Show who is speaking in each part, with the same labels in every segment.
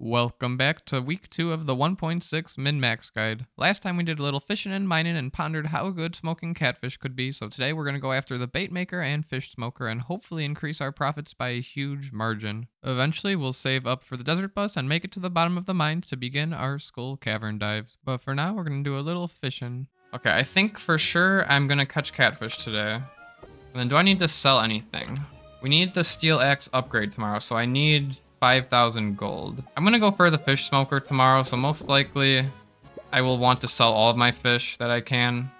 Speaker 1: Welcome back to week two of the 1.6 min max guide. Last time we did a little fishing and mining and pondered how good smoking catfish could be, so today we're going to go after the bait maker and fish smoker and hopefully increase our profits by a huge margin. Eventually, we'll save up for the desert bus and make it to the bottom of the mine to begin our skull cavern dives. But for now, we're going to do a little fishing. Okay, I think for sure I'm going to catch catfish today. And then do I need to sell anything? We need the steel axe upgrade tomorrow, so I need 5,000 gold. I'm gonna go for the fish smoker tomorrow, so most likely I will want to sell all of my fish that I can,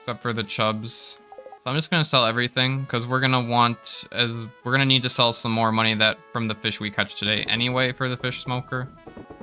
Speaker 1: except for the chubs. So I'm just gonna sell everything, because we're gonna want, as we're gonna need to sell some more money that from the fish we catch today anyway for the fish smoker.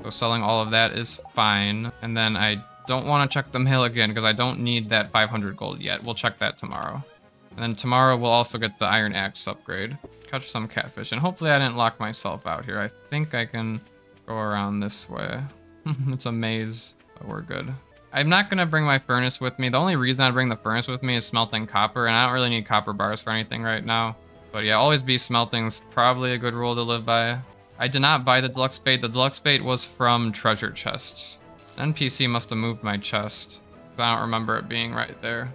Speaker 1: So selling all of that is fine. And then I don't want to check the mail again, because I don't need that 500 gold yet. We'll check that tomorrow. And then tomorrow we'll also get the iron axe upgrade catch some catfish. And hopefully I didn't lock myself out here. I think I can go around this way. it's a maze, but we're good. I'm not going to bring my furnace with me. The only reason I bring the furnace with me is smelting copper, and I don't really need copper bars for anything right now. But yeah, always be smelting is probably a good rule to live by. I did not buy the deluxe bait. The deluxe bait was from treasure chests. NPC must have moved my chest. I don't remember it being right there.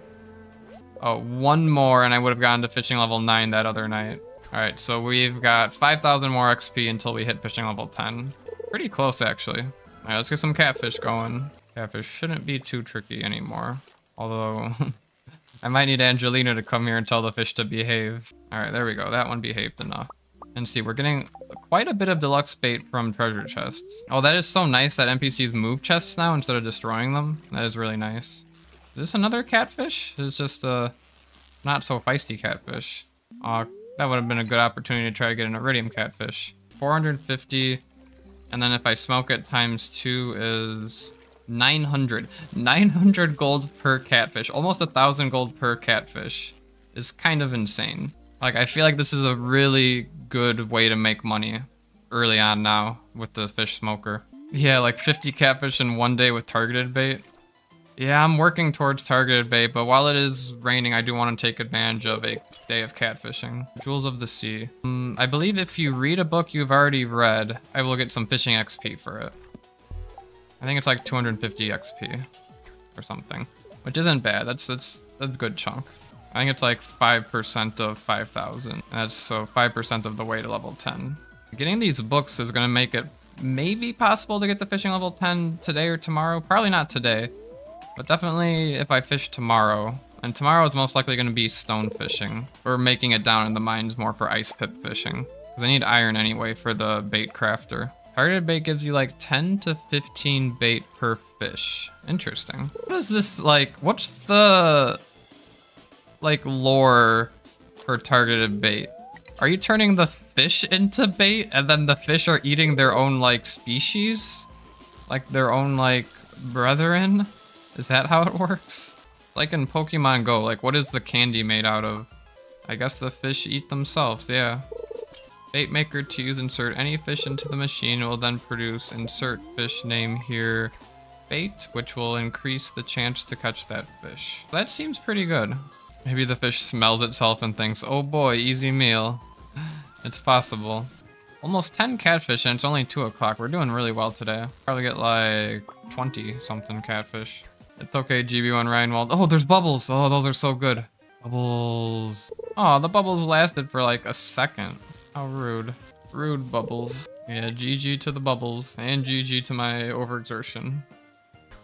Speaker 1: Oh, one more and I would have gotten to fishing level 9 that other night. Alright, so we've got 5,000 more XP until we hit fishing level 10. Pretty close, actually. Alright, let's get some catfish going. Catfish shouldn't be too tricky anymore. Although, I might need Angelina to come here and tell the fish to behave. Alright, there we go. That one behaved enough. And see, we're getting quite a bit of deluxe bait from treasure chests. Oh, that is so nice that NPCs move chests now instead of destroying them. That is really nice. Is this another catfish? It's just a not so feisty catfish. Aw, that would have been a good opportunity to try to get an iridium catfish. 450, and then if I smoke it times two is 900. 900 gold per catfish. Almost a thousand gold per catfish is kind of insane. Like, I feel like this is a really good way to make money early on now with the fish smoker. Yeah, like 50 catfish in one day with targeted bait. Yeah, I'm working towards targeted bait, but while it is raining, I do want to take advantage of a day of catfishing. Jewels of the Sea. Um, I believe if you read a book you've already read, I will get some fishing XP for it. I think it's like 250 XP or something, which isn't bad. That's, that's a good chunk. I think it's like 5% of 5,000. That's so 5% of the way to level 10. Getting these books is going to make it maybe possible to get the fishing level 10 today or tomorrow. Probably not today. But definitely if I fish tomorrow, and tomorrow is most likely going to be stone fishing, or making it down in the mines more for ice pip fishing. Because I need iron anyway for the bait crafter. Targeted bait gives you like 10 to 15 bait per fish. Interesting. What is this like? What's the like lore for targeted bait? Are you turning the fish into bait and then the fish are eating their own like species? Like their own like brethren? Is that how it works? Like in Pokemon Go, like what is the candy made out of? I guess the fish eat themselves, yeah. Bait maker to use insert any fish into the machine will then produce insert fish name here bait, which will increase the chance to catch that fish. That seems pretty good. Maybe the fish smells itself and thinks, oh boy, easy meal. It's possible. Almost 10 catfish and it's only 2 o'clock. We're doing really well today. Probably get like 20 something catfish. It's okay, GB1 Reinwald. Oh, there's bubbles. Oh, those are so good. Bubbles. Oh, the bubbles lasted for like a second. How rude. Rude bubbles. Yeah, GG to the bubbles. And GG to my overexertion.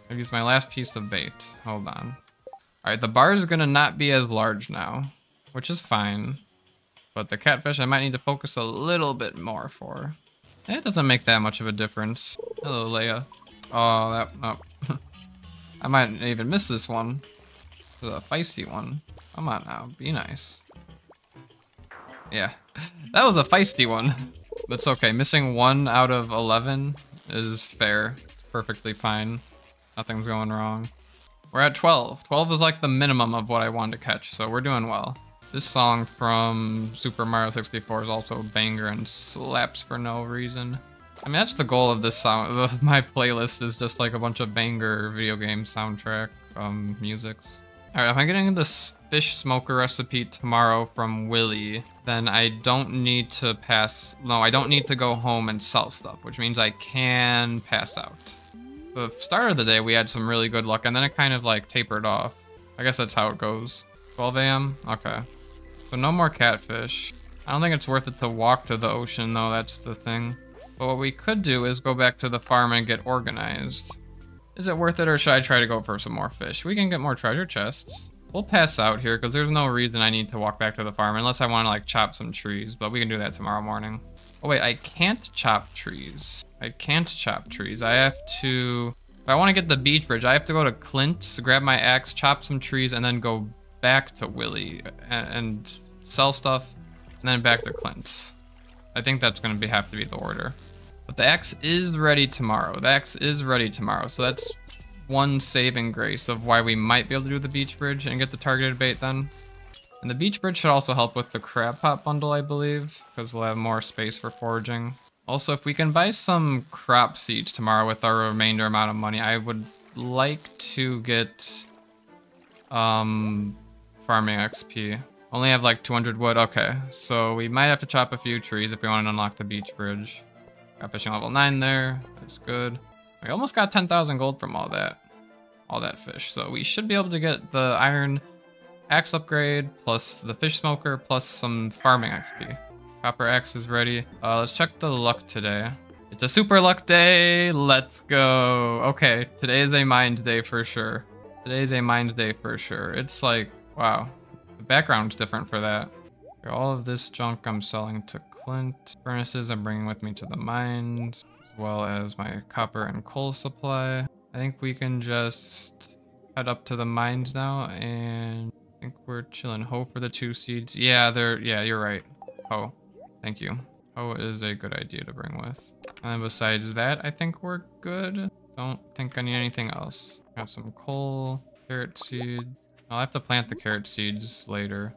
Speaker 1: I use my last piece of bait. Hold on. Alright, the bar is gonna not be as large now. Which is fine. But the catfish I might need to focus a little bit more for. It doesn't make that much of a difference. Hello, Leah. Oh, that... Oh. I might even miss this one. This a feisty one. Come on now, be nice. Yeah, that was a feisty one. That's okay, missing one out of 11 is fair. Perfectly fine. Nothing's going wrong. We're at 12. 12 is like the minimum of what I wanted to catch, so we're doing well. This song from Super Mario 64 is also a banger and slaps for no reason. I mean, that's the goal of this sound. My playlist is just like a bunch of banger video game soundtrack um, musics. Alright, if I'm getting this fish smoker recipe tomorrow from Willy, then I don't need to pass... No, I don't need to go home and sell stuff, which means I can pass out. The start of the day, we had some really good luck, and then it kind of, like, tapered off. I guess that's how it goes. 12 a.m.? Okay. So no more catfish. I don't think it's worth it to walk to the ocean, though. That's the thing. But what we could do is go back to the farm and get organized. Is it worth it, or should I try to go for some more fish? We can get more treasure chests. We'll pass out here because there's no reason I need to walk back to the farm unless I want to like chop some trees, but we can do that tomorrow morning. Oh wait, I can't chop trees. I can't chop trees. I have to, if I want to get the beach bridge, I have to go to Clint's, grab my axe, chop some trees, and then go back to Willy and, and sell stuff, and then back to Clint's. I think that's going to be have to be the order. But the axe is ready tomorrow. The axe is ready tomorrow, so that's one saving grace of why we might be able to do the beach bridge and get the targeted bait then. And the beach bridge should also help with the crab pot bundle, I believe, because we'll have more space for foraging. Also, if we can buy some crop seeds tomorrow with our remainder amount of money, I would like to get um, farming XP. Only have like 200 wood. Okay, so we might have to chop a few trees if we want to unlock the beach bridge. Got fishing level 9 there. That's good. We almost got 10,000 gold from all that all that fish. So we should be able to get the iron axe upgrade, plus the fish smoker, plus some farming XP. Copper axe is ready. Uh, let's check the luck today. It's a super luck day. Let's go. Okay, today is a mind day for sure. Today is a mind day for sure. It's like, wow. The background's different for that. All of this junk I'm selling to Clint. Furnaces I'm bringing with me to the mines, as well as my copper and coal supply. I think we can just head up to the mines now and I think we're chilling. Hoe for the two seeds. Yeah, they're, yeah, you're right. Hoe. Thank you. Hoe is a good idea to bring with. And besides that, I think we're good. Don't think I need anything else. Got some coal, carrot seeds. I'll have to plant the carrot seeds later.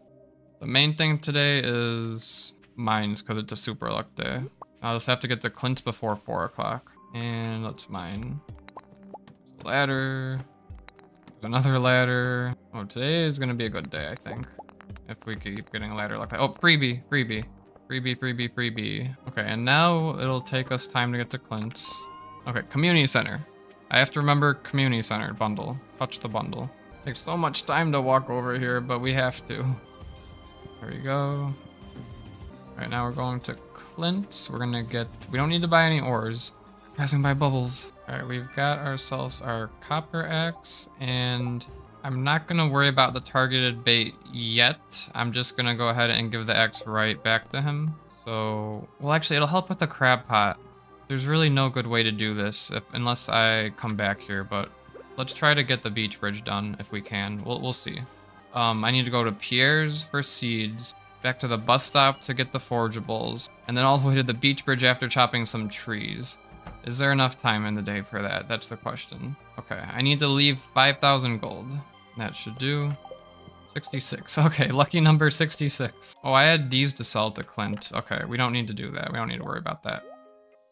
Speaker 1: The main thing today is mines because it's a super luck day. I'll just have to get the Clint's before 4 o'clock. And let's mine ladder. Another ladder. Oh, today is gonna be a good day, I think. If we keep getting a ladder like that. Oh, freebie, freebie. Freebie, freebie, freebie. Okay, and now it'll take us time to get to Clint's. Okay, community center. I have to remember community center bundle. Touch the bundle. Takes so much time to walk over here, but we have to. There we go. Right now we're going to Clint's. We're gonna get, we don't need to buy any ores. Passing by bubbles. Alright, we've got ourselves our copper axe, and I'm not to worry about the targeted bait yet. I'm just to go ahead and give the axe right back to him. So, well actually it'll help with the crab pot. There's really no good way to do this if, unless I come back here, but let's try to get the beach bridge done if we can. We'll, we'll see. Um, I need to go to Pierre's for seeds, back to the bus stop to get the forageables, and then all the way to the beach bridge after chopping some trees. Is there enough time in the day for that? That's the question. Okay, I need to leave 5,000 gold. That should do. 66. Okay, lucky number 66. Oh, I had these to sell to Clint. Okay, we don't need to do that. We don't need to worry about that.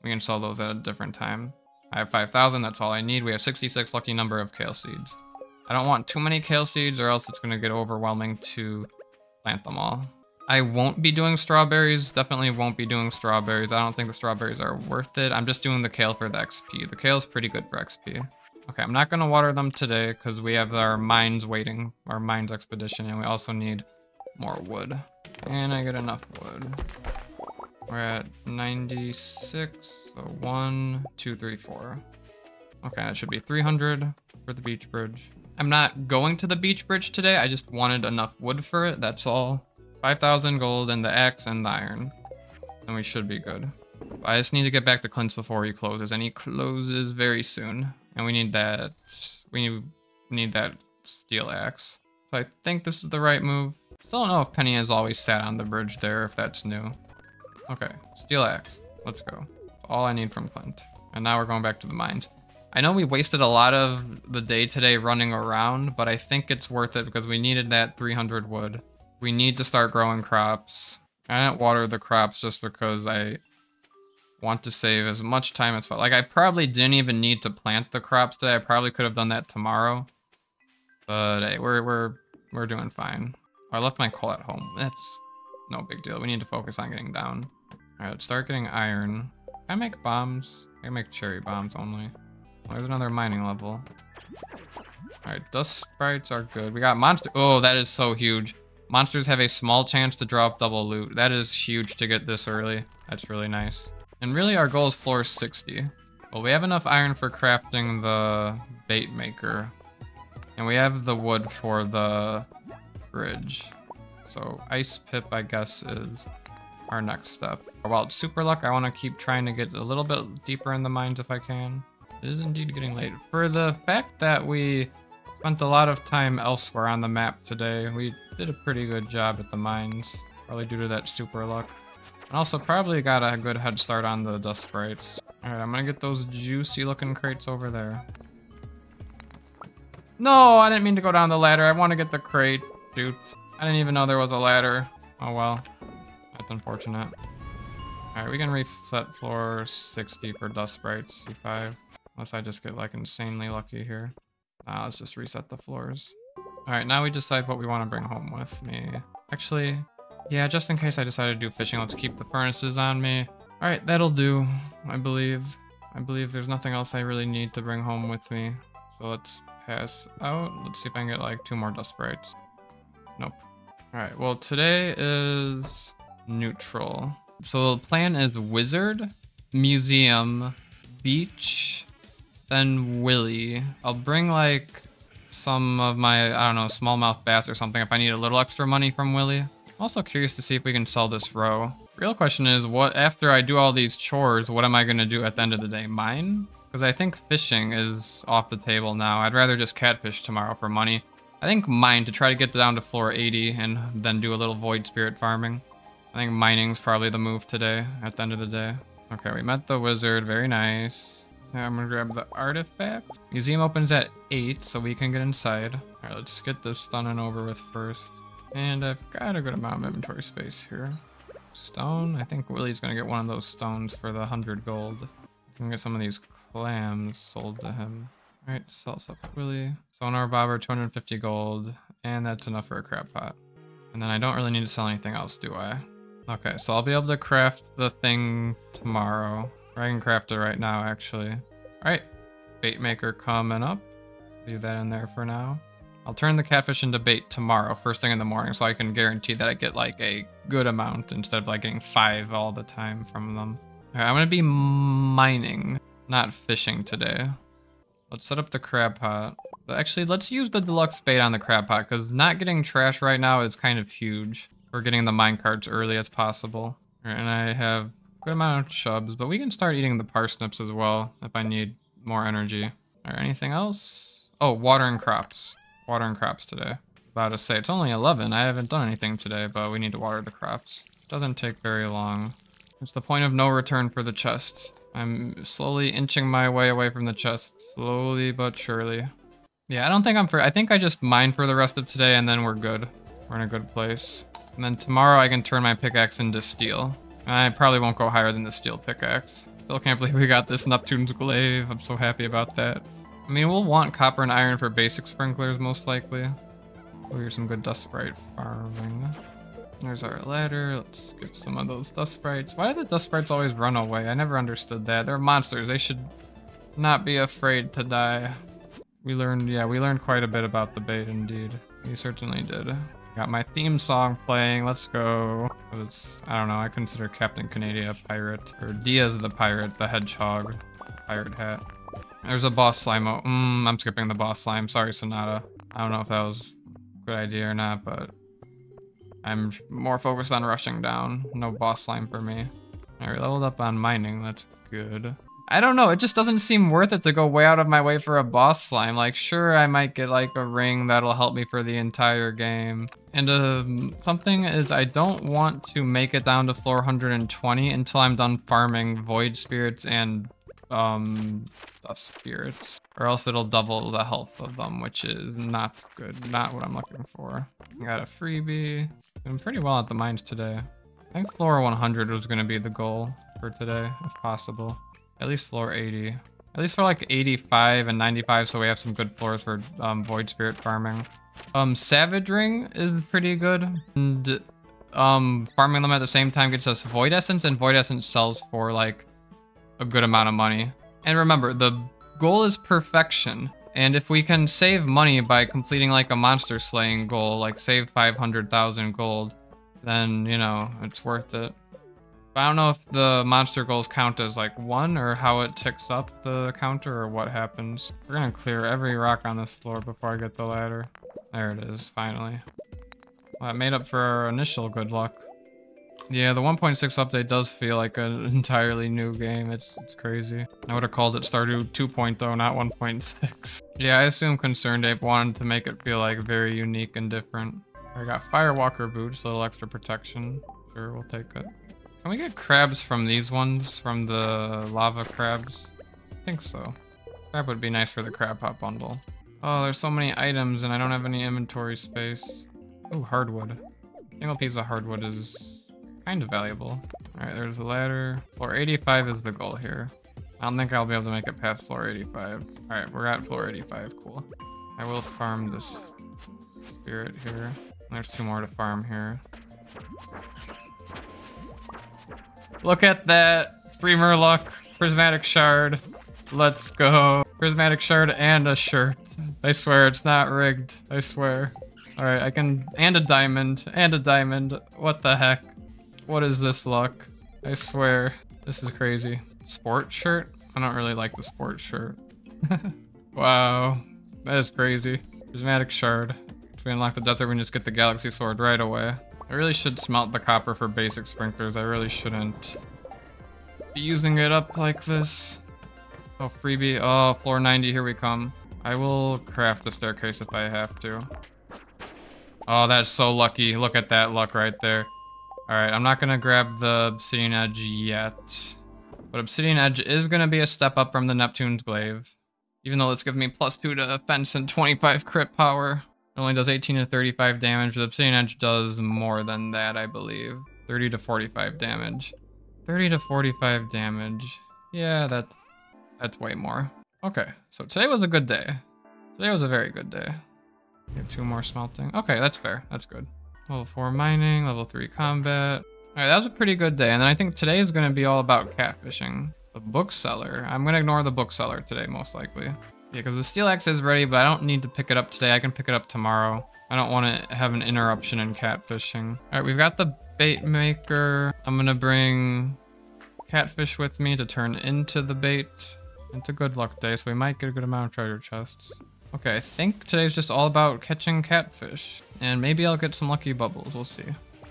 Speaker 1: We can sell those at a different time. I have 5,000. That's all I need. We have 66 lucky number of kale seeds. I don't want too many kale seeds or else it's going to get overwhelming to plant them all. I won't be doing strawberries. Definitely won't be doing strawberries. I don't think the strawberries are worth it. I'm just doing the kale for the XP. The kale's pretty good for XP. Okay, I'm not going to water them today because we have our mines waiting, our mines expedition, and we also need more wood. And I get enough wood. We're at 96, so one, two, three, four. Okay, that should be 300 for the beach bridge. I'm not going to the beach bridge today. I just wanted enough wood for it. That's all. 5,000 gold and the axe and the iron. And we should be good. I just need to get back to Clint's before he closes. And he closes very soon. And we need that... We need that steel axe. So I think this is the right move. Still don't know if Penny has always sat on the bridge there, if that's new. Okay, steel axe. Let's go. All I need from Clint. And now we're going back to the mines. I know we wasted a lot of the day today running around, but I think it's worth it because we needed that 300 wood we need to start growing crops. I didn't water the crops just because I want to save as much time as possible. Like, I probably didn't even need to plant the crops today. I probably could have done that tomorrow. But hey, we're we're we're doing fine. I left my coal at home. That's no big deal. We need to focus on getting down. All right, let's start getting iron. Can I make bombs? I can make cherry bombs only. Well, there's another mining level. All right, dust sprites are good. We got monster. Oh, that is so huge. Monsters have a small chance to drop double loot. That is huge to get this early. That's really nice. And really our goal is floor 60. Well, we have enough iron for crafting the bait maker. And we have the wood for the bridge. So ice pip, I guess, is our next step. While it's super luck, I want to keep trying to get a little bit deeper in the mines if I can. It is indeed getting late. For the fact that we spent a lot of time elsewhere on the map today, we did a pretty good job at the mines. Probably due to that super luck. And also probably got a good head start on the dust sprites. Alright, I'm gonna get those juicy looking crates over there. No, I didn't mean to go down the ladder. I want to get the crate. Shoot. I didn't even know there was a ladder. Oh well. That's unfortunate. Alright, we can reset floor 60 for dust sprites, C5. Unless I just get like insanely lucky here. Nah, let's just reset the floors. Alright, now we decide what we want to bring home with me. Actually, yeah, just in case I decide to do fishing, let's keep the furnaces on me. Alright, that'll do, I believe. I believe there's nothing else I really need to bring home with me. So let's pass out. Let's see if I can get like two more dust sprites. Nope. Alright, well today is neutral. So the plan is wizard, museum, beach, then Willy. I'll bring like some of my, I don't know, smallmouth bass or something if I need a little extra money from Willy. Also curious to see if we can sell this roe. Real question is, what after I do all these chores, what am I going to do at the end of the day? Mine? Because I think fishing is off the table now. I'd rather just catfish tomorrow for money. I think mine to try to get down to floor 80 and then do a little void spirit farming. I think mining's probably the move today at the end of the day. Okay, we met the wizard. Very nice. I'm gonna grab the artifact. Museum opens at 8, so we can get inside. Alright, let's get this done and over with first. And I've got a good amount of inventory space here. Stone. I think Willy's gonna get one of those stones for the 100 gold. I can get some of these clams sold to him. Alright, sell to Willy. Sonar bobber, 250 gold. And that's enough for a crab pot. And then I don't really need to sell anything else, do I? Okay, so I'll be able to craft the thing tomorrow. Or I can craft it right now, actually. Alright, bait maker coming up. Leave that in there for now. I'll turn the catfish into bait tomorrow, first thing in the morning, so I can guarantee that I get like a good amount instead of like getting five all the time from them. I'm gonna be mining, not fishing today. Let's set up the crab pot. Actually, let's use the deluxe bait on the crab pot, because not getting trash right now is kind of huge. We're getting the mine carts early as possible. and I have good amount of chubs, but we can start eating the parsnips as well if I need more energy. Or anything else? Oh, watering crops. Watering crops today. About to say, it's only 11. I haven't done anything today, but we need to water the crops. Doesn't take very long. It's the point of no return for the chests. I'm slowly inching my way away from the chest. Slowly but surely. Yeah, I don't think I'm for- I think I just mine for the rest of today and then we're good. We're in a good place. And then tomorrow I can turn my pickaxe into steel. I probably won't go higher than the steel pickaxe. Still can't believe we got this Neptune's Glaive. I'm so happy about that. I mean, we'll want copper and iron for basic sprinklers, most likely. Oh, here's some good dust sprite farming. There's our ladder. Let's get some of those dust sprites. Why do the dust sprites always run away? I never understood that. They're monsters. They should not be afraid to die. We learned, yeah, we learned quite a bit about the bait indeed. We certainly did. Got my theme song playing. Let's go. I don't know. I consider Captain Canadia a pirate. Or Diaz the pirate, the hedgehog. Pirate hat. There's a boss slime. Oh, mm, I'm skipping the boss slime. Sorry, Sonata. I don't know if that was a good idea or not, but I'm more focused on rushing down. No boss slime for me. Alright, leveled up on mining. That's good. I don't know, it just doesn't seem worth it to go way out of my way for a boss slime. Like, sure, I might get like a ring that'll help me for the entire game. And um, something is I don't want to make it down to floor 120 until I'm done farming void spirits and um, dust sprites. Or else it'll double the health of them, which is not good. Not what I'm looking for. Got a freebie. Doing pretty well at the mines today. I think floor 100 was going to be the goal for today, if possible. At least floor 80. At least for like 85 and 95, so we have some good floors for um, Void Spirit farming. Um, Savage Ring is pretty good. And um, farming them at the same time gets us Void Essence, and Void Essence sells for like a good amount of money. And remember, the goal is perfection. And if we can save money by completing like a monster slaying goal, like save 500,000 gold, then, you know, it's worth it. I don't know if the monster goals count as like one or how it ticks up the counter or what happens. We're gonna clear every rock on this floor before I get the ladder. There it is, finally. Well, that made up for our initial good luck. Yeah, the 1.6 update does feel like an entirely new game. It's it's crazy. I would have called it Stardew 2.0, not 1.6. Yeah, I assume ConcernedApe wanted to make it feel like very unique and different. I got Firewalker boots, a little extra protection. Sure, we'll take it. Can we get crabs from these ones? From the lava crabs? I think so. Crab would be nice for the crab pot bundle. Oh, there's so many items and I don't have any inventory space. Oh, hardwood. Single piece of hardwood is kind of valuable. All right, there's a ladder. Floor 85 is the goal here. I don't think I'll be able to make it past floor 85. All right, we're at floor 85, cool. I will farm this spirit here. There's two more to farm here. Look at that. Streamer luck. Prismatic shard. Let's go. Prismatic shard and a shirt. I swear it's not rigged. I swear. Alright, I can... And a diamond. And a diamond. What the heck? What is this luck? I swear. This is crazy. Sport shirt? I don't really like the sport shirt. wow. That is crazy. Prismatic shard. If we unlock the desert, we can just get the galaxy sword right away. I really should smelt the copper for basic sprinklers. I really shouldn't be using it up like this. Oh, freebie. Oh, floor 90, here we come. I will craft the staircase if I have to. Oh, that's so lucky. Look at that luck right there. Alright, I'm not going to grab the Obsidian Edge yet. But Obsidian Edge is going to be a step up from the Neptune's Glaive. Even though it's giving me plus 2 to offense and 25 crit power. It only does 18 to 35 damage. The Obsidian Edge does more than that, I believe. 30 to 45 damage. 30 to 45 damage. Yeah, that, that's way more. Okay, so today was a good day. Today was a very good day. Two more smelting. Okay, that's fair. That's good. Level 4 mining, level 3 combat. Alright, that was a pretty good day. And then I think today is going to be all about catfishing. The bookseller. I'm going to ignore the bookseller today, most likely. Yeah, because the steel axe is ready, but I don't need to pick it up today. I can pick it up tomorrow. I don't want to have an interruption in catfishing. All right, we've got the bait maker. I'm going to bring catfish with me to turn into the bait. It's a good luck day, so we might get a good amount of treasure chests. Okay, I think today's just all about catching catfish. And maybe I'll get some lucky bubbles. We'll see.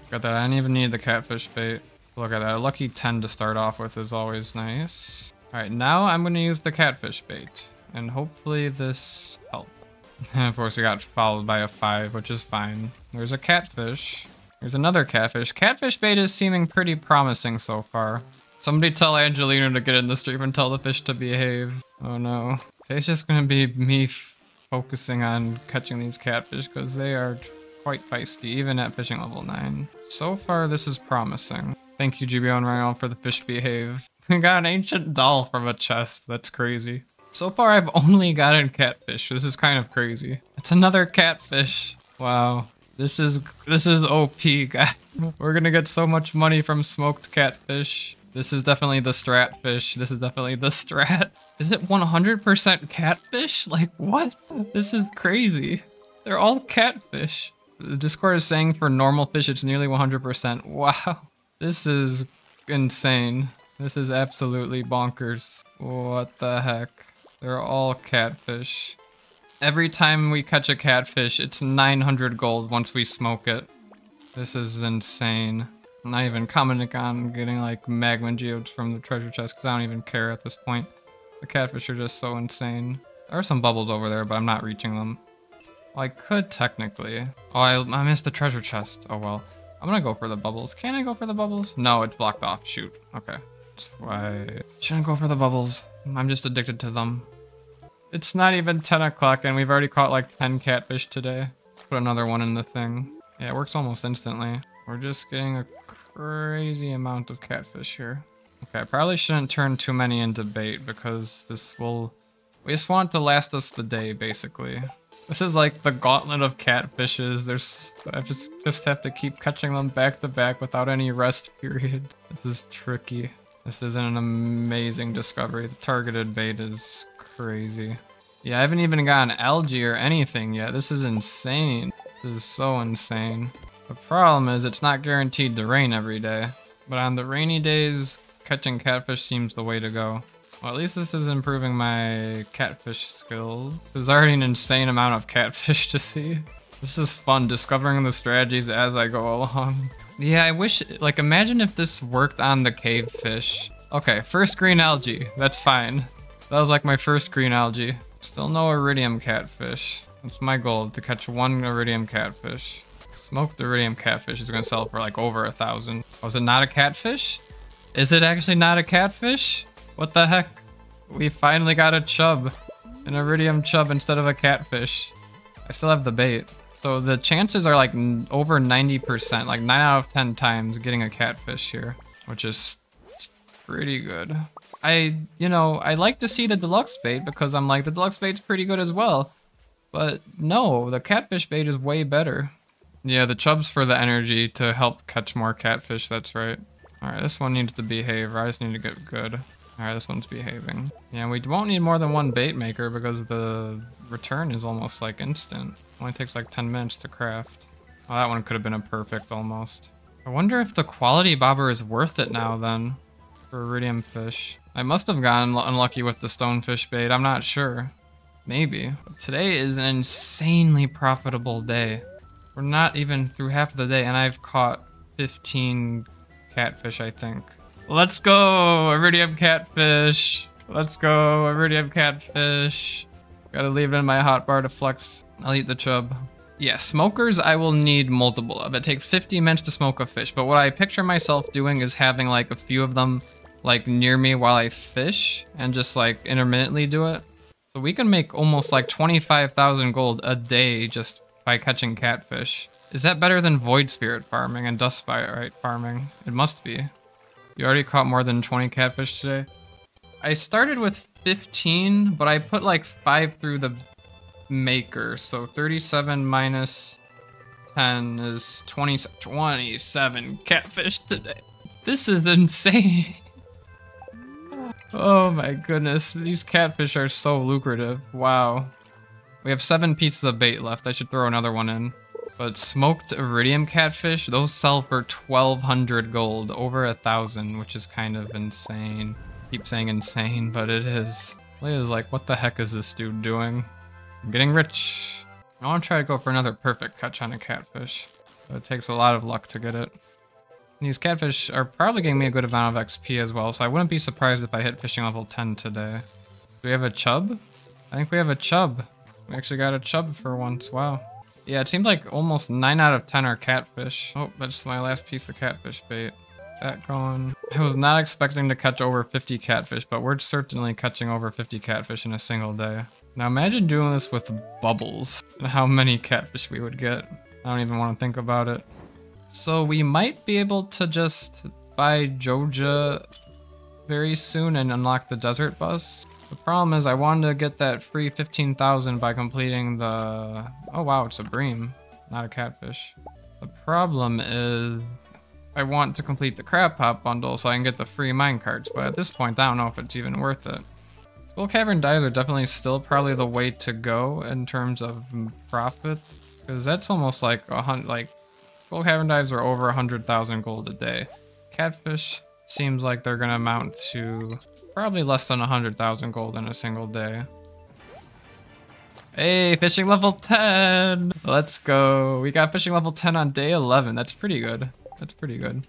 Speaker 1: Got that. I didn't even need the catfish bait. Look at that. A lucky 10 to start off with is always nice. All right, now I'm going to use the catfish bait and hopefully this helped. Of course we got followed by a 5, which is fine. There's a catfish. There's another catfish. Catfish bait is seeming pretty promising so far. Somebody tell Angelina to get in the stream and tell the fish to behave. Oh no. It's just gonna be me focusing on catching these catfish because they are quite feisty, even at fishing level 9. So far, this is promising. Thank you, GBO and Ryan, for the fish behave. We got an ancient doll from a chest. That's crazy. So far, I've only gotten catfish. This is kind of crazy. It's another catfish. Wow. This is this is OP, guys. We're gonna get so much money from smoked catfish. This is definitely the strat fish. This is definitely the strat. Is it 100% catfish? Like, what? This is crazy. They're all catfish. The Discord is saying for normal fish, it's nearly 100%. Wow. This is insane. This is absolutely bonkers. What the heck? They're all catfish. Every time we catch a catfish, it's 900 gold once we smoke it. This is insane. I'm not even commenting on getting like magma geodes from the treasure chest because I don't even care at this point. The catfish are just so insane. There are some bubbles over there, but I'm not reaching them. Well, I could technically. Oh, I, I missed the treasure chest. Oh well. I'm gonna go for the bubbles. Can I go for the bubbles? No, it's blocked off. Shoot. Okay. That's why. Shouldn't go for the bubbles. I'm just addicted to them. It's not even 10 o'clock and we've already caught like 10 catfish today. Put another one in the thing. Yeah, it works almost instantly. We're just getting a crazy amount of catfish here. Okay, I probably shouldn't turn too many into bait because this will... We just want it to last us the day, basically. This is like the gauntlet of catfishes. There's... I just, just have to keep catching them back to back without any rest period. This is tricky. This is an amazing discovery. The targeted bait is crazy. Yeah, I haven't even gotten algae or anything yet. This is insane. This is so insane. The problem is it's not guaranteed to rain every day. But on the rainy days, catching catfish seems the way to go. Well, at least this is improving my catfish skills. There's already an insane amount of catfish to see. This is fun, discovering the strategies as I go along. Yeah, I wish, like, imagine if this worked on the cave fish. Okay, first green algae. That's fine. That was like my first green algae. Still no iridium catfish. That's my goal, to catch one iridium catfish. Smoked iridium catfish is gonna sell for like over a thousand. Oh, was it not a catfish? Is it actually not a catfish? What the heck? We finally got a chub. An iridium chub instead of a catfish. I still have the bait. So the chances are like over 90%, like 9 out of 10 times getting a catfish here, which is pretty good. I, you know, I like to see the deluxe bait because I'm like, the deluxe bait's pretty good as well. But no, the catfish bait is way better. Yeah, the chub's for the energy to help catch more catfish, that's right. Alright, this one needs to behave, I just need to get good. Alright, this one's behaving. Yeah, we won't need more than one bait maker because the return is almost like instant. Only takes like 10 minutes to craft. Oh, that one could have been a perfect almost. I wonder if the quality bobber is worth it now then for iridium fish. I must have gotten unlucky with the stonefish bait, I'm not sure. Maybe. But today is an insanely profitable day. We're not even through half of the day and I've caught 15 catfish, I think. Let's go, Iridium Catfish. Let's go, Iridium Catfish. Gotta leave it in my hotbar to flex. I'll eat the chub. Yeah, smokers I will need multiple of. It takes 50 minutes to smoke a fish, but what I picture myself doing is having like a few of them like near me while I fish and just like intermittently do it. So we can make almost like 25,000 gold a day just by catching catfish. Is that better than void spirit farming and dust sprite farming? It must be. You already caught more than 20 catfish today? I started with 15, but I put like 5 through the maker, so 37 minus 10 is 20, 27 catfish today. This is insane. oh my goodness, these catfish are so lucrative. Wow. We have 7 pieces of bait left, I should throw another one in. But smoked iridium catfish, those sell for 1200 gold, over a thousand, which is kind of insane. Keep saying insane, but it is. Leah's like, what the heck is this dude doing? I'm getting rich. I want to try to go for another perfect catch on a catfish. But it takes a lot of luck to get it. And these catfish are probably getting me a good amount of XP as well, so I wouldn't be surprised if I hit fishing level 10 today. Do we have a chub? I think we have a chub. We actually got a chub for once, wow. Yeah, it seems like almost 9 out of 10 are catfish. Oh, that's my last piece of catfish bait. That going. I was not expecting to catch over 50 catfish, but we're certainly catching over 50 catfish in a single day. Now imagine doing this with bubbles and how many catfish we would get. I don't even want to think about it. So we might be able to just buy Joja very soon and unlock the desert bus. The problem is I wanted to get that free 15,000 by completing the... Oh wow, it's a bream, not a catfish. The problem is I want to complete the crab pot bundle so I can get the free mine carts, but at this point I don't know if it's even worth it. Skull Cavern dives are definitely still probably the way to go in terms of profit, because that's almost like a hundred, like Skull Cavern dives are over a hundred thousand gold a day. Catfish seems like they're gonna amount to Probably less than 100,000 gold in a single day. Hey, fishing level 10! Let's go. We got fishing level 10 on day 11. That's pretty good. That's pretty good.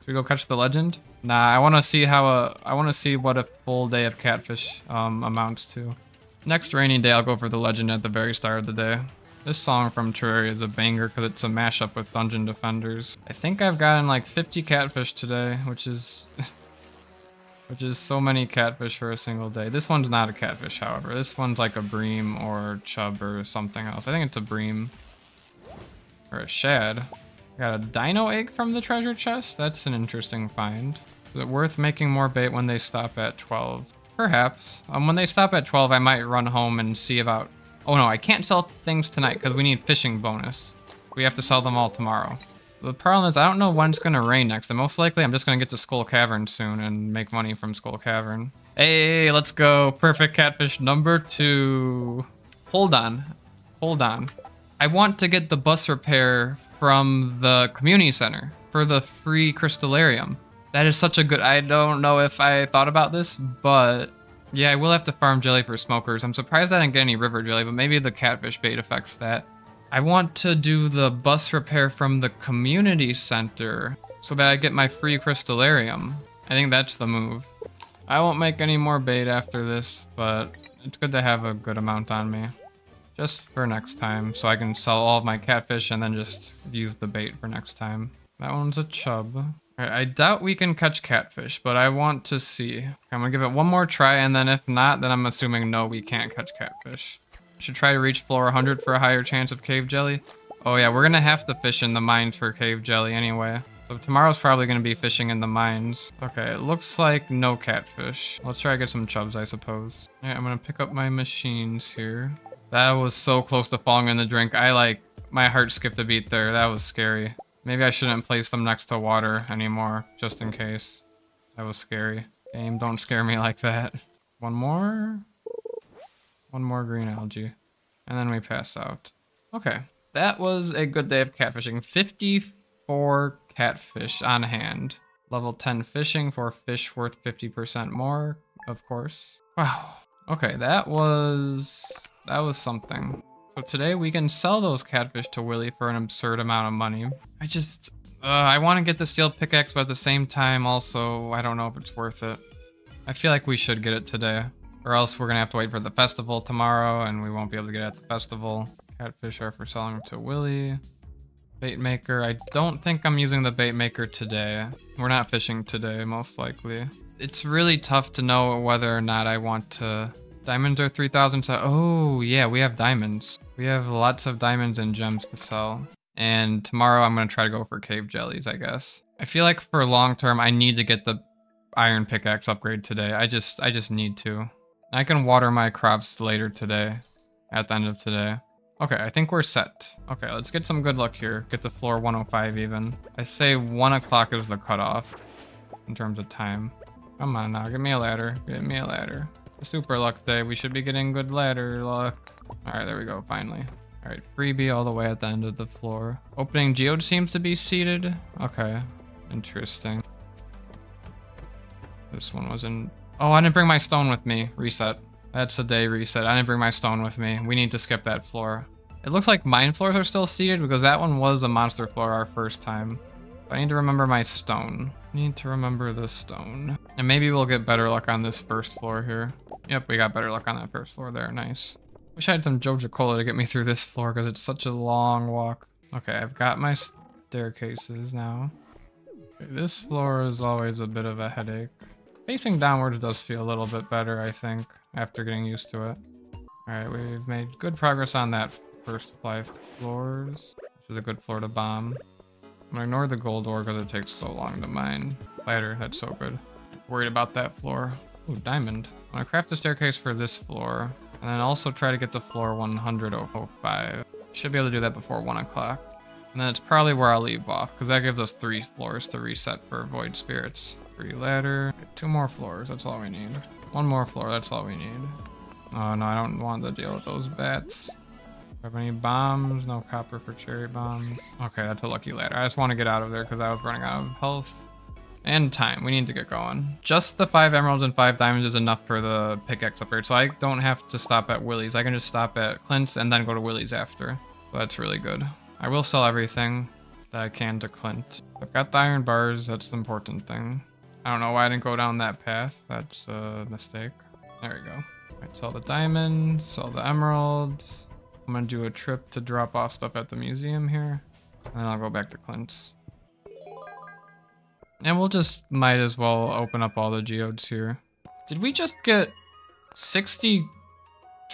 Speaker 1: Should we go catch the legend? Nah, I want to see how a, I want to see what a full day of catfish um, amounts to. Next rainy day, I'll go for the legend at the very start of the day. This song from Terraria is a banger because it's a mashup with Dungeon Defenders. I think I've gotten like 50 catfish today, which is Which is so many catfish for a single day. This one's not a catfish, however. This one's like a bream or chub or something else. I think it's a bream. Or a shad. Got a dino egg from the treasure chest? That's an interesting find. Is it worth making more bait when they stop at 12? Perhaps. Um, when they stop at 12, I might run home and see about... Oh no, I can't sell things tonight because we need fishing bonus. We have to sell them all tomorrow. The problem is I don't know when it's going to rain next, and most likely I'm just going to get to Skull Cavern soon and make money from Skull Cavern. Hey, let's go. Perfect catfish number two. Hold on. Hold on. I want to get the bus repair from the community center for the free crystallarium. That is such a good... I don't know if I thought about this, but... Yeah, I will have to farm jelly for smokers. I'm surprised I didn't get any river jelly, but maybe the catfish bait affects that. I want to do the bus repair from the community center so that I get my free crystallarium. I think that's the move. I won't make any more bait after this, but it's good to have a good amount on me. Just for next time, so I can sell all of my catfish and then just use the bait for next time. That one's a chub. I doubt we can catch catfish, but I want to see. I'm gonna give it one more try, and then if not, then I'm assuming no, we can't catch catfish. Should try to reach floor 100 for a higher chance of cave jelly. Oh yeah, we're gonna have to fish in the mines for cave jelly anyway. So tomorrow's probably gonna be fishing in the mines. Okay, it looks like no catfish. Let's try to get some chubs, I suppose. I'm gonna pick up my machines here. That was so close to falling in the drink. I like, my heart skipped a beat there. That was scary. Maybe I shouldn't place them next to water anymore, just in case. That was scary. Game, don't scare me like that. One more? One more green algae. And then we pass out. Okay. That was a good day of catfishing. 54 catfish on hand. Level 10 fishing for fish worth 50% more, of course. Wow. Okay, that was... That was something. So today we can sell those catfish to Willy for an absurd amount of money. I just... Uh, I want to get the steel pickaxe, but at the same time also, I don't know if it's worth it. I feel like we should get it today. Or else we're gonna have to wait for the festival tomorrow and we won't be able to get at the festival. Catfish are for selling to Willy. Bait maker. I don't think I'm using the bait maker today. We're not fishing today, most likely. It's really tough to know whether or not I want to... Diamonds are 3,000, so... Oh, yeah, we have diamonds. We have lots of diamonds and gems to sell. And tomorrow I'm going to try to go for cave jellies, I guess. I feel like for long term, I need to get the iron pickaxe upgrade today. I just, I just need to. I can water my crops later today, at the end of today. Okay, I think we're set. Okay, let's get some good luck here. Get the floor 105 even. I say 1 o'clock is the cutoff in terms of time. Come on now, give me a ladder. Give me a ladder. Super luck day. We should be getting good ladder luck. All right, there we go, finally. All right, freebie all the way at the end of the floor. Opening geode seems to be seeded. Okay, interesting. This one was in Oh, I didn't bring my stone with me. Reset. That's the day reset. I didn't bring my stone with me. We need to skip that floor. It looks like mine floors are still seeded because that one was a monster floor our first time. I need to remember my stone. Need to remember the stone. And maybe we'll get better luck on this first floor here. Yep, we got better luck on that first floor there. Nice. Wish I had some Joja Cola to get me through this floor because it's such a long walk. Okay, I've got my staircases now. Okay, this floor is always a bit of a headache. Facing downwards does feel a little bit better, I think, after getting used to it. Alright, we've made good progress on that first five floors. This is a good floor to bomb. Ignore the gold ore because it takes so long to mine. Ladder, that's so good. Worried about that floor. Ooh, diamond. I'm gonna craft a staircase for this floor. And then also try to get to floor 105. Should be able to do that before 1 o'clock. And then it's probably where I'll leave off, because that gives us three floors to reset for Void Spirits. Free ladder. Two more floors, that's all we need. One more floor, that's all we need. Oh no, I don't want to deal with those bats. Have any bombs? No copper for cherry bombs. Okay, that's a lucky ladder. I just want to get out of there because I was running out of health. And time. We need to get going. Just the five emeralds and five diamonds is enough for the pickaxe upgrade. So I don't have to stop at Willy's. I can just stop at Clint's and then go to Willy's after. So that's really good. I will sell everything that I can to Clint. I've got the iron bars. That's the important thing. I don't know why I didn't go down that path. That's a mistake. There we go. Right, sell the diamonds, sell the emeralds. I'm gonna do a trip to drop off stuff at the museum here. And then I'll go back to Clint's. And we'll just might as well open up all the geodes here. Did we just get 60,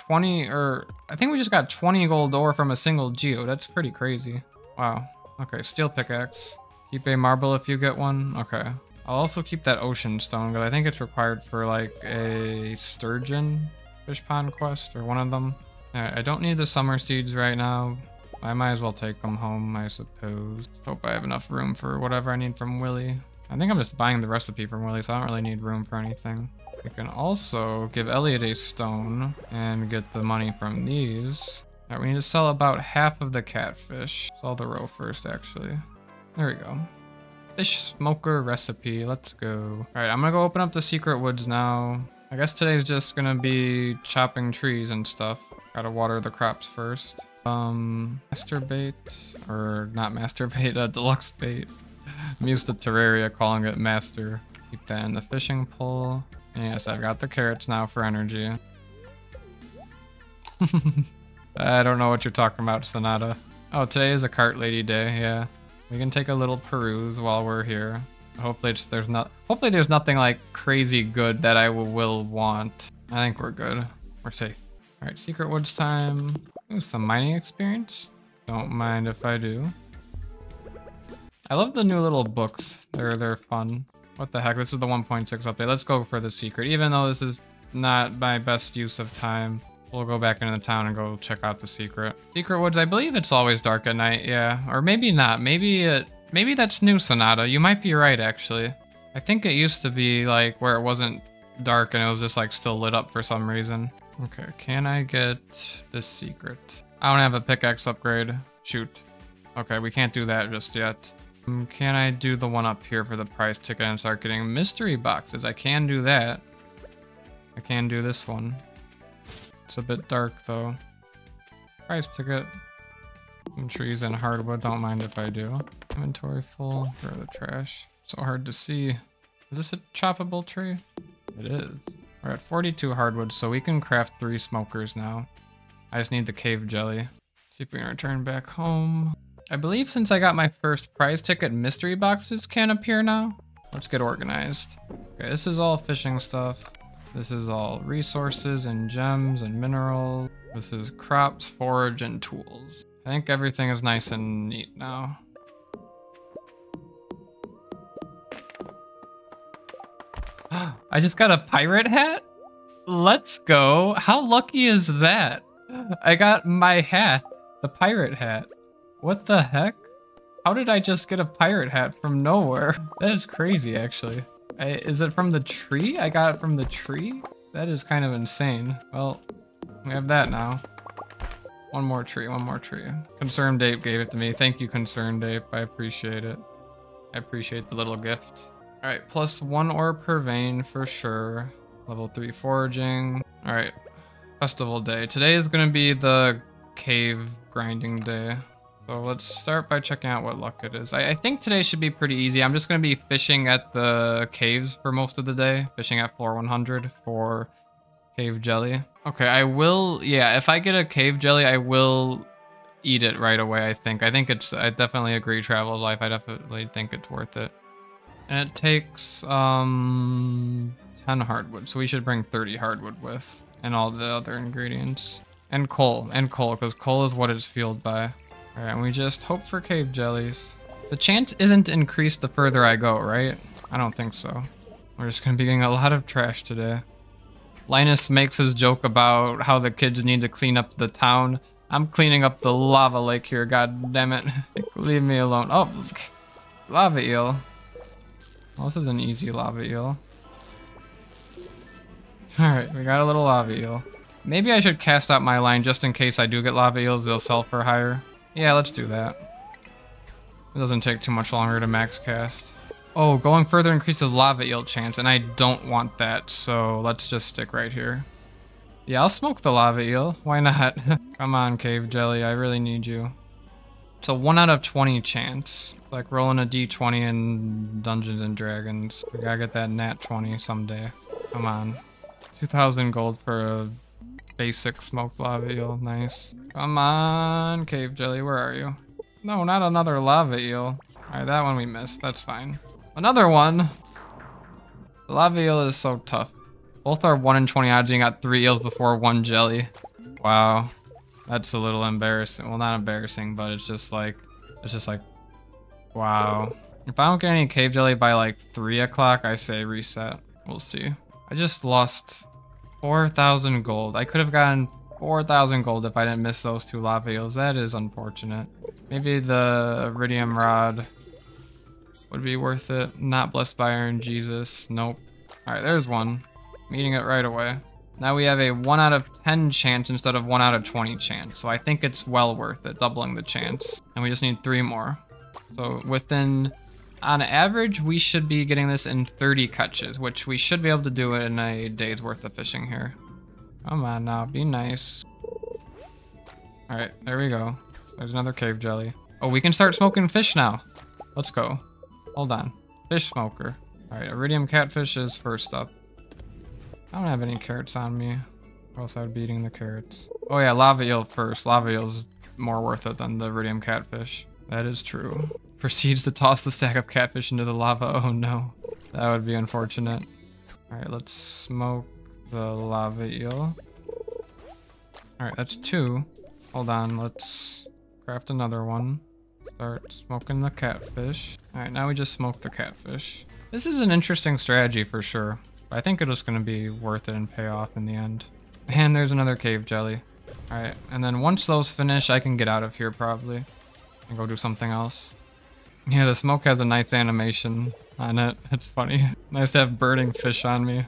Speaker 1: 20, or I think we just got 20 gold ore from a single geode. That's pretty crazy. Wow. Okay, steel pickaxe. Keep a marble if you get one. Okay. I'll also keep that ocean stone, but I think it's required for like a sturgeon fish pond quest or one of them. I don't need the summer seeds right now. I might as well take them home, I suppose. Hope I have enough room for whatever I need from Willy. I think I'm just buying the recipe from Willy, so I don't really need room for anything. I can also give Elliott a stone and get the money from these. We need to sell about half of the catfish. Sell the roe first, actually. There we go. Fish smoker recipe. Let's go. All right, I'm gonna go open up the secret woods now. I guess today's just gonna be chopping trees and stuff. Gotta water the crops first. Um, master bait, or not master bait, uh, deluxe bait. I'm used to Terraria calling it master. Keep that in the fishing pole. Yes, I've got the carrots now for energy. I don't know what you're talking about, Sonata. Oh, today is a cart lady day, yeah. We can take a little peruse while we're here. Hopefully there's not hopefully there's nothing like crazy good that I will want. I think we're good. We're safe. Alright, Secret Woods time. Ooh, some mining experience. Don't mind if I do. I love the new little books. They're they're fun. What the heck? This is the 1.6 update. Let's go for the secret. Even though this is not my best use of time, we'll go back into the town and go check out the secret. Secret Woods, I believe it's always dark at night, yeah. Or maybe not. Maybe it maybe that's new Sonata. You might be right actually. I think it used to be like where it wasn't dark and it was just like still lit up for some reason. Okay, can I get this secret? I don't have a pickaxe upgrade. Shoot. Okay, we can't do that just yet. Um, can I do the one up here for the prize ticket and start getting mystery boxes? I can do that. I can do this one. It's a bit dark though. Prize ticket. Some trees and hardwood. Don't mind if I do. Inventory full. Throw the trash. So hard to see. Is this a choppable tree? It is. We're at 42 hardwood, so we can craft three smokers now. I just need the cave jelly. See if we can return back home. I believe since I got my first prize ticket, mystery boxes can appear now. Let's get organized. Okay, this is all fishing stuff. This is all resources and gems and minerals. This is crops, forage, and tools. I think everything is nice and neat now. I just got a pirate hat? Let's go. How lucky is that? I got my hat, the pirate hat. What the heck? How did I just get a pirate hat from nowhere? That is crazy, actually. I, is it from the tree? I got it from the tree? That is kind of insane. Well, we have that now. One more tree, one more tree. ConcernedApe gave it to me. Thank you, ConcernedApe. I appreciate it. I appreciate the little gift. All right, plus one ore per vein for sure. Level three foraging. All right, festival day. Today is gonna be the cave grinding day. So let's start by checking out what luck it is. I, I, think today should be pretty easy. I'm just going to be fishing at the caves for most of the day. Fishing at floor 100 for cave jelly. Okay, I will... Yeah, if I get a cave jelly, I will eat it right away, I think. I think it's... I definitely agree, Travel Life. I definitely think it's worth it. And it takes um 10 hardwood, so we should bring 30 hardwood with. And all the other ingredients. And coal. And coal, because coal is what it's fueled by. Alright, and we just hope for cave jellies. The chance isn't increased the further I go, right? I don't think so. We're just gonna be getting a lot of trash today. Linus makes his joke about how the kids need to clean up the town. I'm cleaning up the lava lake here, god damn it. Leave me alone. Oh, lava eel. Well, this is an easy lava eel. Alright, we got a little lava eel. Maybe I should cast out my line just in case I do get lava eels, they'll sell for higher. Yeah, let's do that. It doesn't take too much longer to max cast. Oh, going further increases lava eel chance, and I don't want that, so let's just stick right here. Yeah, I'll smoke the lava eel. Why not? Come on, Cave Jelly, I really need you. It's a 1 out of 20 chance. It's like rolling a d20 in Dungeons and Dragons. We gotta get that nat 20 someday. Come on. 2,000 gold for a basic smoked lava eel. Nice. Come on, cave jelly. Where are you? No, not another lava eel. Alright, that one we missed. That's fine. Another one. Lava eel is so tough. Both are 1 in 20 odds and you got 3 eels before 1 jelly. Wow. That's a little embarrassing. Well, not embarrassing, but it's just like... It's just like... Wow.
Speaker 2: If I don't get any cave jelly by like 3 o'clock, I say reset. We'll see. I just lost 4,000 gold. I could have gotten 4,000 gold if I didn't miss those two lava eels. That is unfortunate. Maybe the iridium rod would be worth it. Not blessed by iron Jesus. Nope. Alright, there's one. I'm eating it right away. Now we have a 1 out of 10 chance instead of 1 out of 20 chance. So I think it's well worth it, doubling the chance. And we just need 3 more. So within, on average, we should be getting this in 30 catches, which we should be able to do in a day's worth of fishing here. Come on now, be nice. Alright, there we go. There's another cave jelly. Oh, we can start smoking fish now. Let's go. Hold on. Fish smoker. Alright, iridium catfish is first up. I don't have any carrots on me. Or else I would be eating the carrots. Oh yeah, lava eel first. Lava eel's more worth it than the iridium catfish. That is true. Proceeds to toss the stack of catfish into the lava. Oh no. That would be unfortunate. Alright, let's smoke the lava eel. Alright, that's two. Hold on, let's craft another one. Start smoking the catfish. Alright, now we just smoke the catfish. This is an interesting strategy for sure. I think it was going to be worth it and pay off in the end. And there's another cave jelly. Alright, and then once those finish, I can get out of here probably. And go do something else. Yeah, the smoke has a nice animation on it. It's funny. nice to have burning fish on me.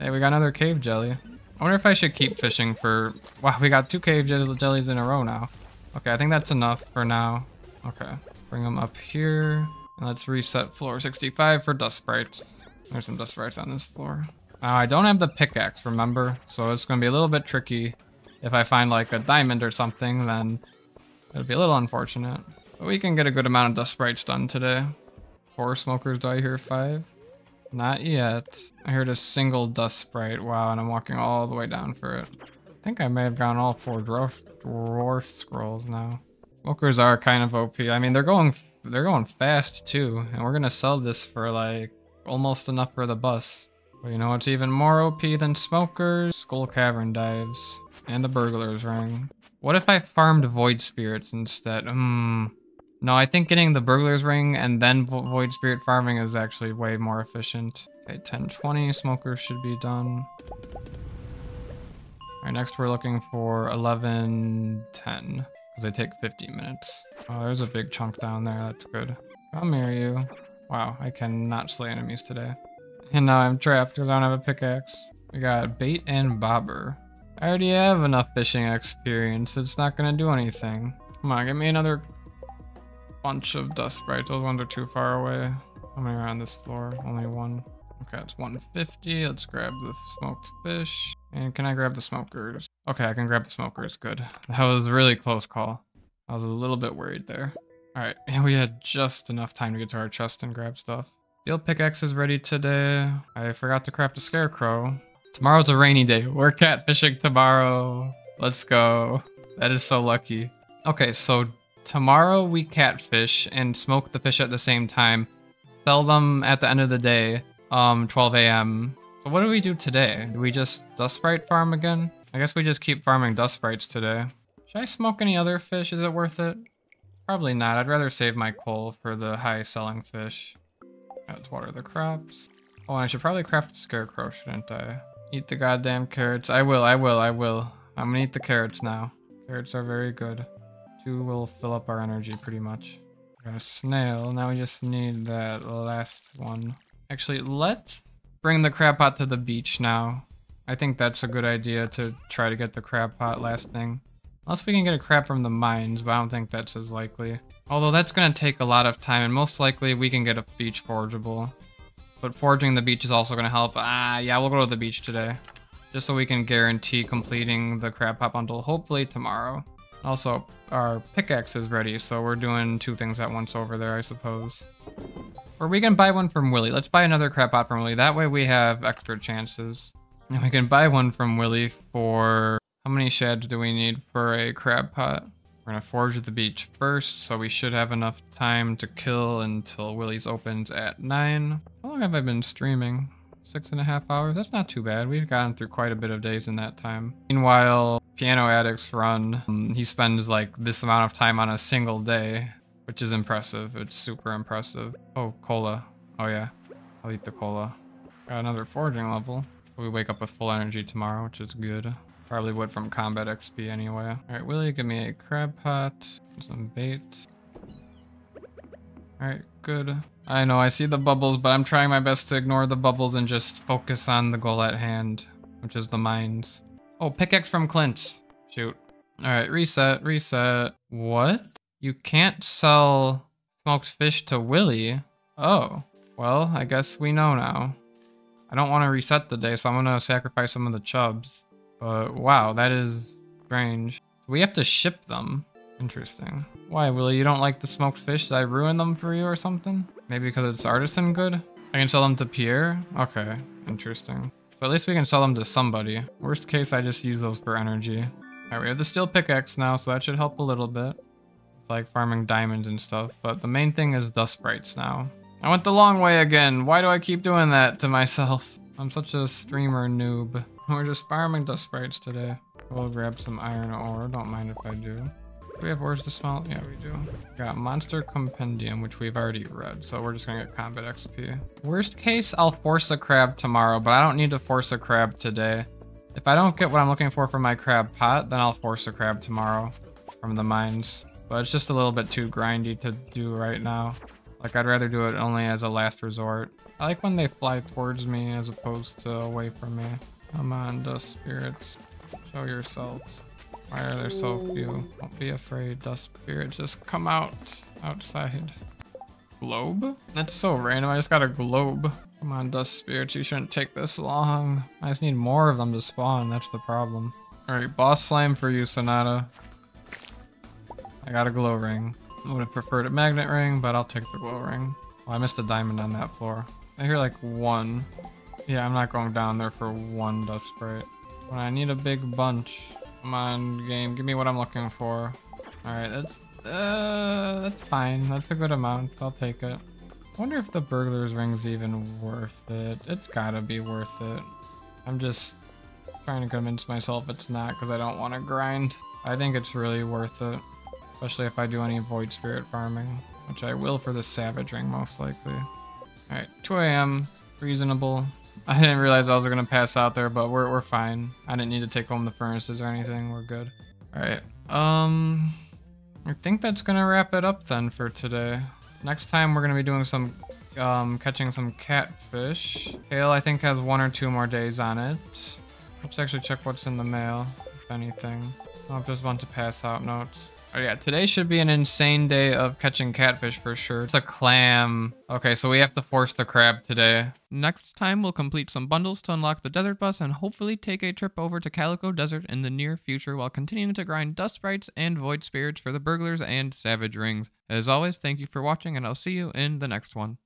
Speaker 2: Hey, we got another cave jelly. I wonder if I should keep fishing for... Wow, we got two cave jellies in a row now. Okay, I think that's enough for now. Okay, bring them up here. And let's reset floor 65 for dust sprites. There's some dust sprites on this floor. Uh, I don't have the pickaxe, remember? So it's going to be a little bit tricky. If I find like a diamond or something, then it'll be a little unfortunate. But we can get a good amount of dust sprites done today. Four smokers, do I hear five? Not yet. I heard a single dust sprite. Wow, and I'm walking all the way down for it. I think I may have gotten all four dwarf, dwarf scrolls now. Smokers are kind of OP. I mean, they're going they're going fast too, and we're gonna sell this for like almost enough for the bus. But you know what's even more OP than smokers? Skull Cavern dives. And the burglar's ring. What if I farmed void spirits instead? Hmm. No, I think getting the burglar's ring and then vo void spirit farming is actually way more efficient. Okay, 1020 smokers should be done. Alright, next we're looking for 1110. They take 50 minutes. Oh, there's a big chunk down there. That's good. Come here, you. Wow, I cannot slay enemies today. And now I'm trapped because I don't have a pickaxe. We got bait and bobber. I already have enough fishing experience. It's not going to do anything. Come on, get me another bunch of dust sprites. Those ones are too far away. How many are on this floor? Only one. Okay, it's 150. Let's grab the smoked fish. And can I grab the smokers? Okay, I can grab the smokers. Good. That was a really close call. I was a little bit worried there. Alright, and we had just enough time to get to our chest and grab stuff. Steel pickaxe is ready today. I forgot to craft a scarecrow. Tomorrow's a rainy day. We're catfishing tomorrow. Let's go. That is so lucky. Okay, so tomorrow we catfish and smoke the fish at the same time. Sell them at the end of the day, um, 12 a.m. So what do we do today? Do we just dust sprite farm again? I guess we just keep farming dust sprites today. Should I smoke any other fish? Is it worth it? Probably not. I'd rather save my coal for the high selling fish. Let's water the crops. Oh, I should probably craft a scarecrow, shouldn't I? Eat the goddamn carrots. I will, I will, I will. I'm gonna eat the carrots now. Carrots are very good. Two will fill up our energy pretty much. Got a snail. Now we just need that last one. Actually, let's bring the crab pot to the beach now. I think that's a good idea to try to get the crab pot last thing. Unless we can get a crab from the mines, but I don't think that's as likely. Although that's going to take a lot of time, and most likely we can get a beach forgeable. But forging the beach is also going to help. Ah, yeah, we'll go to the beach today. Just so we can guarantee completing the crab pot bundle, hopefully tomorrow. Also, our pickaxe is ready, so we're doing two things at once over there, I suppose. Or we can buy one from Willy. Let's buy another crab pot from Willy. That way we have extra chances. And we can buy one from Willy for how many shads do we need for a crab pot? We're gonna forge the beach first, so we should have enough time to kill until Willy's opens at 9. How long have I been streaming? Six and a half hours? That's not too bad. We've gotten through quite a bit of days in that time. Meanwhile, Piano Addicts run, um, he spends like this amount of time on a single day. which is impressive. It's super impressive. Oh, cola. Oh yeah, I'll eat the cola. Got another foraging level. We wake up with full energy tomorrow, which is good. Probably would from combat XP anyway. All right, Willy, give me a crab pot, some bait. All right, good. I know I see the bubbles, but I'm trying my best to ignore the bubbles and just focus on the goal at hand, which is the mines. Oh, pickaxe from Clint's. Shoot. All right, reset, reset. What? You can't sell smoked fish to Willy? Oh, well, I guess we know now. I don't want to reset the day, so I'm going to sacrifice some of the chubs. But wow, that is strange. We have to ship them. Interesting. Why, Willy? You don't like the smoked fish? Did I ruin them for you or something? Maybe because it's artisan good? I can sell them to Pierre? Okay, interesting. But at least we can sell them to somebody. Worst case, I just use those for energy. Alright, we have the steel pickaxe now, so that should help a little bit. It's like farming diamonds and stuff. But the main thing is dust sprites now. I went the long way again. Why do I keep doing that to myself? I'm such a streamer noob. We're just farming dust sprites today. We'll grab some iron ore. Don't mind if I do. Do we have ores to smelt? Yeah, we do. Got Monster Compendium, which we've already read, so we're just gonna get Combat XP. Worst case, I'll force a crab tomorrow, but I don't need to force a crab today. If I don't get what I'm looking for from my crab pot, then I'll force a crab tomorrow from the mines. But it's just a little bit too grindy to do right now. Like, I'd rather do it only as a last resort. I like when they fly towards me as opposed to away from me. Come on, dust spirits. Show yourselves. Why are there so few? Don't be afraid, dust spirits. Just come out. Outside. Globe? That's so random. I just got a globe. Come on, dust spirits. You shouldn't take this long. I just need more of them to spawn. That's the problem. Alright, boss slam for you, Sonata. I got a glow ring. I would have preferred a magnet ring, but I'll take the glow ring. Oh, I missed a diamond on that floor. I hear like one. Yeah, I'm not going down there for one dust sprite. When I need a big bunch. Come on, game. Give me what I'm looking for. Alright, that's uh that's fine. That's a good amount. I'll take it. I wonder if the burglar's ring's even worth it. It's gotta be worth it. I'm just trying to convince myself it's not because I don't want to grind. I think it's really worth it. Especially if I do any void spirit farming, which I will for the savage ring most likely. Alright, 2 a.m. Reasonable. I didn't realize I was gonna pass out there, but we're, we're fine. I didn't need to take home the furnaces or anything. We're good. Alright. Um, I think that's gonna wrap it up then for today. Next time we're gonna be doing some, um, catching some catfish. Kale, I think, has one or two more days on it. Let's actually check what's in the mail, if anything. Oh, just want to pass out notes. Oh yeah, today should be an insane day of catching catfish for sure. It's a clam. Okay, so we have to force the crab today.
Speaker 1: Next time, we'll complete some bundles to unlock the desert bus and hopefully take a trip over to Calico Desert in the near future while continuing to grind dust sprites and void spirits for the burglars and savage rings. As always, thank you for watching and I'll see you in the next one.